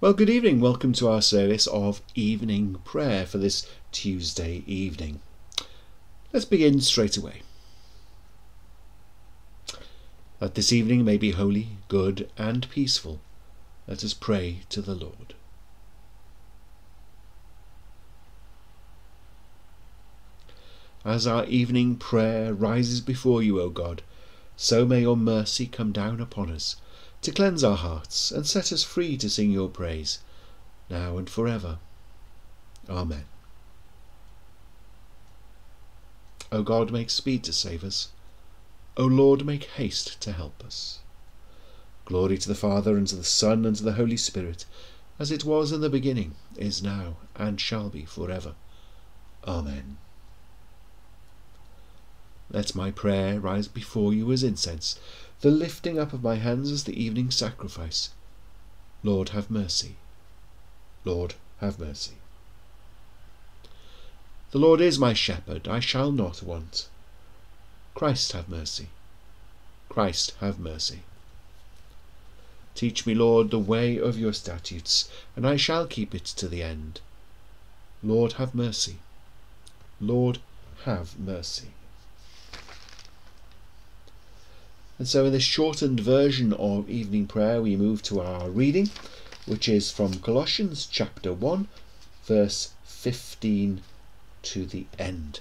Well, good evening. Welcome to our service of evening prayer for this Tuesday evening. Let's begin straight away. That this evening may be holy, good, and peaceful, let us pray to the Lord. As our evening prayer rises before you, O God, so may your mercy come down upon us to cleanse our hearts and set us free to sing your praise, now and forever. Amen. O God, make speed to save us. O Lord, make haste to help us. Glory to the Father, and to the Son, and to the Holy Spirit, as it was in the beginning, is now, and shall be forever. Amen. Let my prayer rise before you as incense, the lifting up of my hands as the evening sacrifice. Lord, have mercy. Lord, have mercy. The Lord is my shepherd, I shall not want. Christ, have mercy. Christ, have mercy. Teach me, Lord, the way of your statutes, and I shall keep it to the end. Lord, have mercy. Lord, have mercy. And so, in this shortened version of evening prayer, we move to our reading, which is from Colossians chapter 1, verse 15 to the end.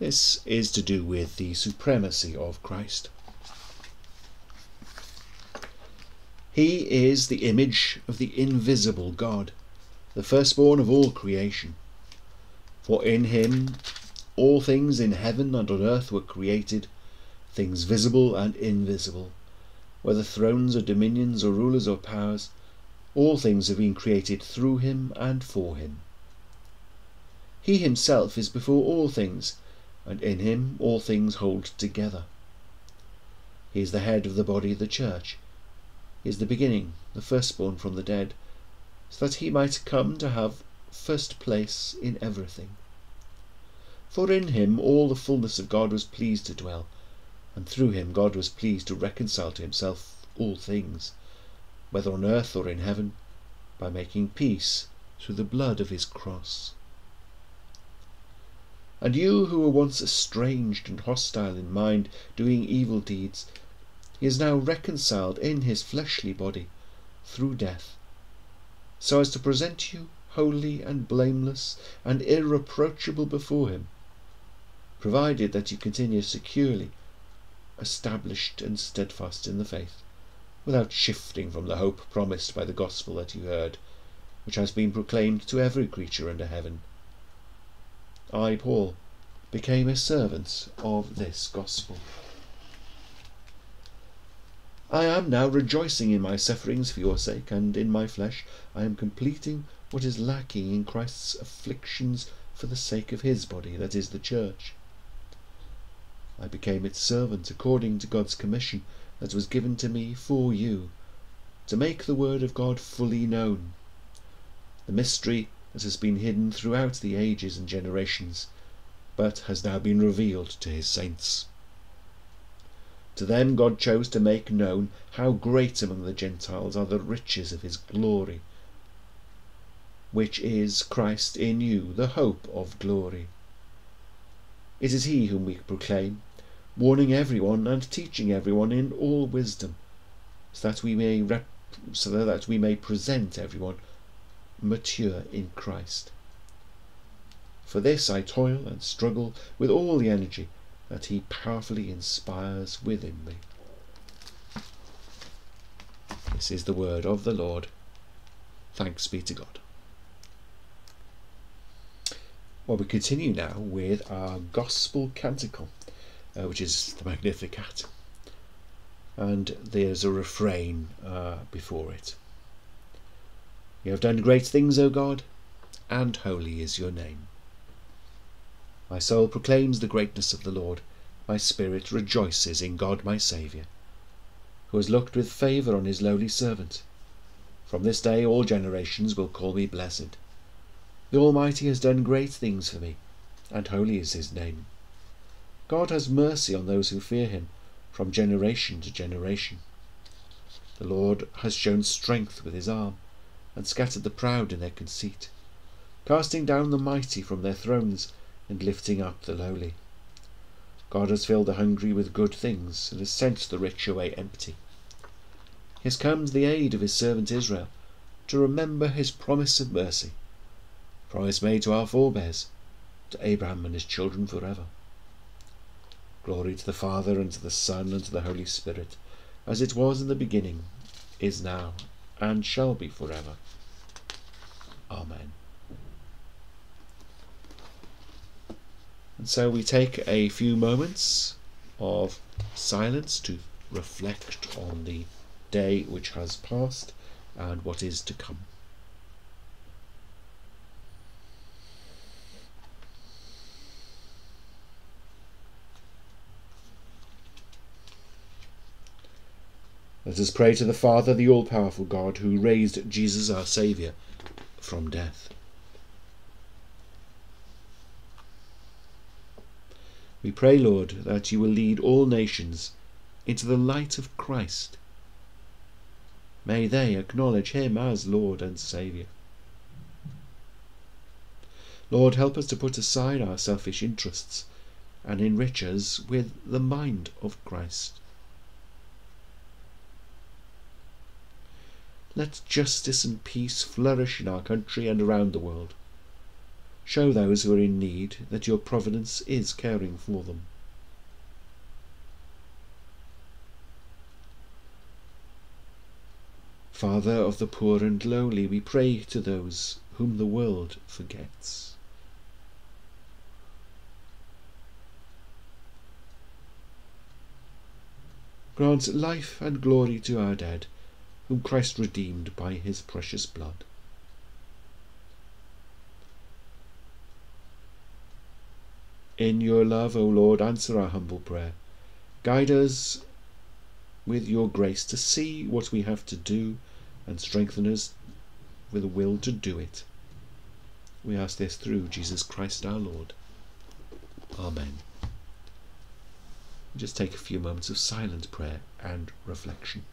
This is to do with the supremacy of Christ. He is the image of the invisible God, the firstborn of all creation. For in him all things in heaven and on earth were created, things visible and invisible, whether thrones or dominions or rulers or powers, all things have been created through him and for him. He himself is before all things, and in him all things hold together. He is the head of the body, the church. He is the beginning, the firstborn from the dead, so that he might come to have first place in everything. For in him all the fullness of God was pleased to dwell, and through him God was pleased to reconcile to himself all things, whether on earth or in heaven, by making peace through the blood of his cross. And you who were once estranged and hostile in mind, doing evil deeds, he is now reconciled in his fleshly body through death, so as to present you holy and blameless and irreproachable before him provided that you continue securely established and steadfast in the faith, without shifting from the hope promised by the gospel that you heard, which has been proclaimed to every creature under heaven. I, Paul, became a servant of this gospel. I am now rejoicing in my sufferings for your sake, and in my flesh I am completing what is lacking in Christ's afflictions for the sake of his body, that is, the church. I became its servant according to God's commission that was given to me for you, to make the word of God fully known, the mystery that has been hidden throughout the ages and generations, but has now been revealed to his saints. To them God chose to make known how great among the Gentiles are the riches of his glory, which is Christ in you, the hope of glory. It is he whom we proclaim, warning everyone and teaching everyone in all wisdom, so that we may rep- so that we may present everyone mature in Christ. For this I toil and struggle with all the energy that he powerfully inspires within me. This is the word of the Lord. Thanks be to God. Well, we continue now with our Gospel Canticle, uh, which is the Magnificat. And there's a refrain uh, before it. You have done great things, O God, and holy is your name. My soul proclaims the greatness of the Lord. My spirit rejoices in God my Saviour, who has looked with favour on his lowly servant. From this day all generations will call me blessed. The Almighty has done great things for me, and holy is his name. God has mercy on those who fear him from generation to generation. The Lord has shown strength with his arm, and scattered the proud in their conceit, casting down the mighty from their thrones, and lifting up the lowly. God has filled the hungry with good things, and has sent the rich away empty. He has come to the aid of his servant Israel, to remember his promise of mercy, promise made to our forebears, to Abraham and his children forever. Glory to the Father, and to the Son, and to the Holy Spirit, as it was in the beginning, is now, and shall be forever. Amen. And so we take a few moments of silence to reflect on the day which has passed and what is to come. Let us pray to the Father, the all powerful God, who raised Jesus our Saviour from death. We pray, Lord, that you will lead all nations into the light of Christ. May they acknowledge him as Lord and Saviour. Lord, help us to put aside our selfish interests and enrich us with the mind of Christ. Let justice and peace flourish in our country and around the world. Show those who are in need that your providence is caring for them. Father of the poor and lowly, we pray to those whom the world forgets. Grant life and glory to our dead whom Christ redeemed by his precious blood. In your love, O Lord, answer our humble prayer. Guide us with your grace to see what we have to do and strengthen us with a will to do it. We ask this through Jesus Christ our Lord. Amen. Just take a few moments of silent prayer and reflection.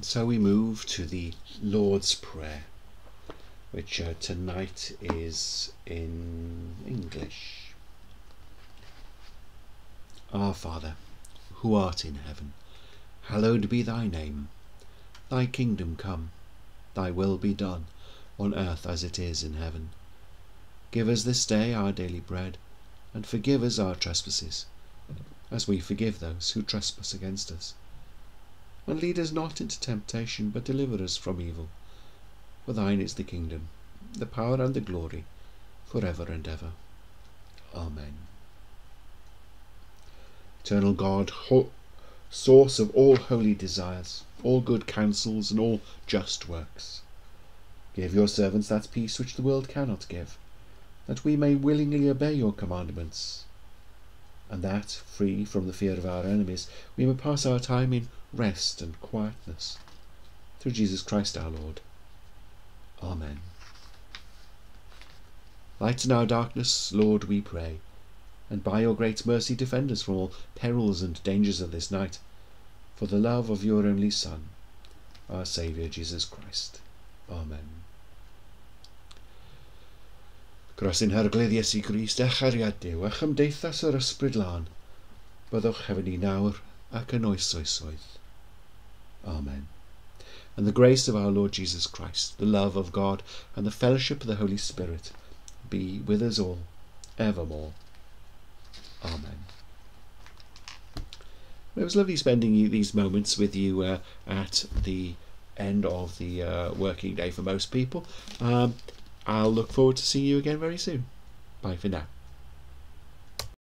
So we move to the Lord's Prayer, which uh, tonight is in English. Our Father, who art in heaven, hallowed be thy name. Thy kingdom come, thy will be done, on earth as it is in heaven. Give us this day our daily bread, and forgive us our trespasses, as we forgive those who trespass against us and lead us not into temptation, but deliver us from evil. For thine is the kingdom, the power, and the glory, for ever and ever. Amen. Eternal God, source of all holy desires, all good counsels, and all just works. Give your servants that peace which the world cannot give, that we may willingly obey your commandments, and that, free from the fear of our enemies, we may pass our time in rest and quietness. Through Jesus Christ our Lord. Amen. Lighten our darkness, Lord, we pray, and by your great mercy defend us from all perils and dangers of this night, for the love of your only Son, our Saviour Jesus Christ. Amen. Grosin hergledd Iesu Grist a chariad Dyw a chymdeithas yr ysbryd lan, byddwch hefyd ni nawr ac yn oesoesoedd. Amen. And the grace of our Lord Jesus Christ, the love of God, and the fellowship of the Holy Spirit be with us all evermore. Amen. It was lovely spending these moments with you uh, at the end of the uh, working day for most people. Um, I'll look forward to seeing you again very soon. Bye for now.